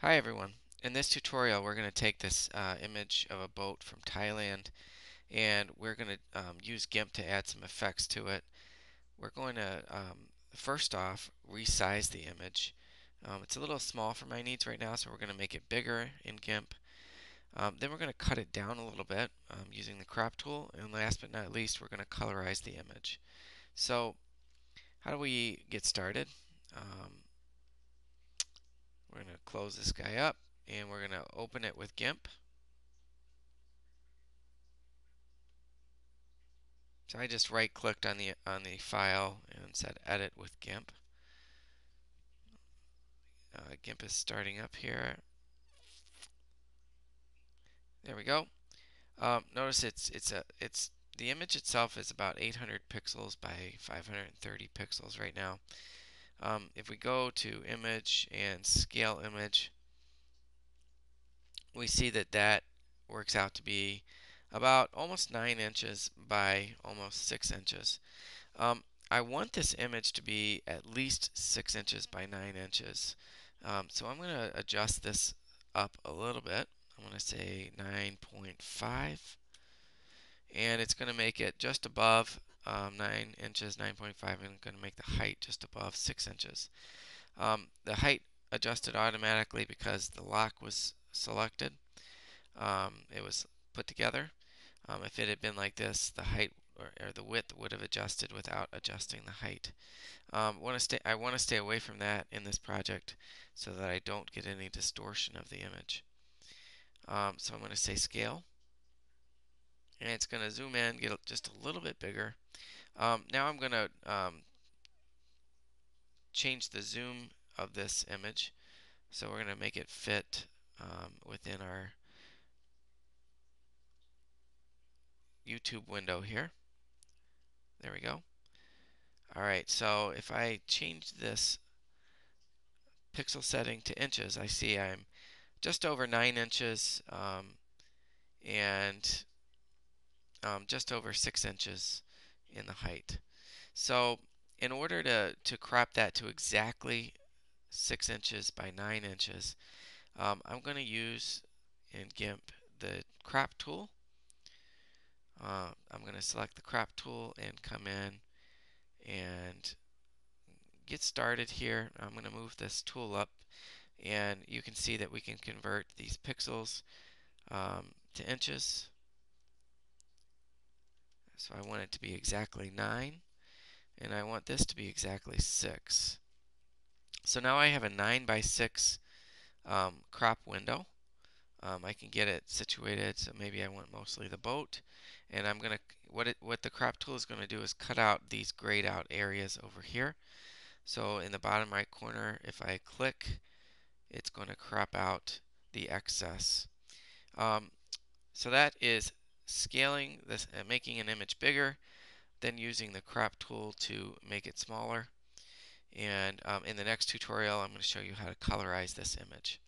Hi everyone. In this tutorial we're going to take this uh, image of a boat from Thailand and we're going to um, use GIMP to add some effects to it. We're going to um, first off resize the image. Um, it's a little small for my needs right now so we're going to make it bigger in GIMP. Um, then we're going to cut it down a little bit um, using the crop tool and last but not least we're going to colorize the image. So how do we get started? We're going to close this guy up and we're going to open it with GIMP. So I just right clicked on the on the file and said edit with GIMP. Uh, GIMP is starting up here. There we go. Um, notice it's it's a it's the image itself is about 800 pixels by 530 pixels right now. Um, if we go to image and scale image, we see that that works out to be about almost 9 inches by almost 6 inches. Um, I want this image to be at least 6 inches by 9 inches. Um, so I'm going to adjust this up a little bit. I'm going to say 9.5 and it's going to make it just above um, 9 inches, 9.5, and going to make the height just above 6 inches. Um, the height adjusted automatically because the lock was selected. Um, it was put together. Um, if it had been like this, the height or, or, the width would have adjusted without adjusting the height. Um, want to stay, I want to stay away from that in this project so that I don't get any distortion of the image. Um, so I'm going to say scale and it's going to zoom in, get just a little bit bigger. Um, now I'm going to um, change the zoom of this image. So we're going to make it fit um, within our YouTube window here. There we go. Alright, so if I change this pixel setting to inches, I see I'm just over 9 inches um, and um, just over 6 inches in the height. So in order to, to crop that to exactly 6 inches by 9 inches, um, I'm going to use in GIMP the crop tool. Uh, I'm going to select the crop tool and come in and get started here. I'm going to move this tool up and you can see that we can convert these pixels um, to inches so I want it to be exactly 9, and I want this to be exactly 6. So now I have a 9 by 6 um, crop window. Um, I can get it situated, so maybe I want mostly the boat. And I'm going to, what, what the crop tool is going to do is cut out these grayed out areas over here. So in the bottom right corner, if I click, it's going to crop out the excess. Um, so that is scaling this uh, making an image bigger, then using the crop tool to make it smaller. And um, in the next tutorial, I'm going to show you how to colorize this image.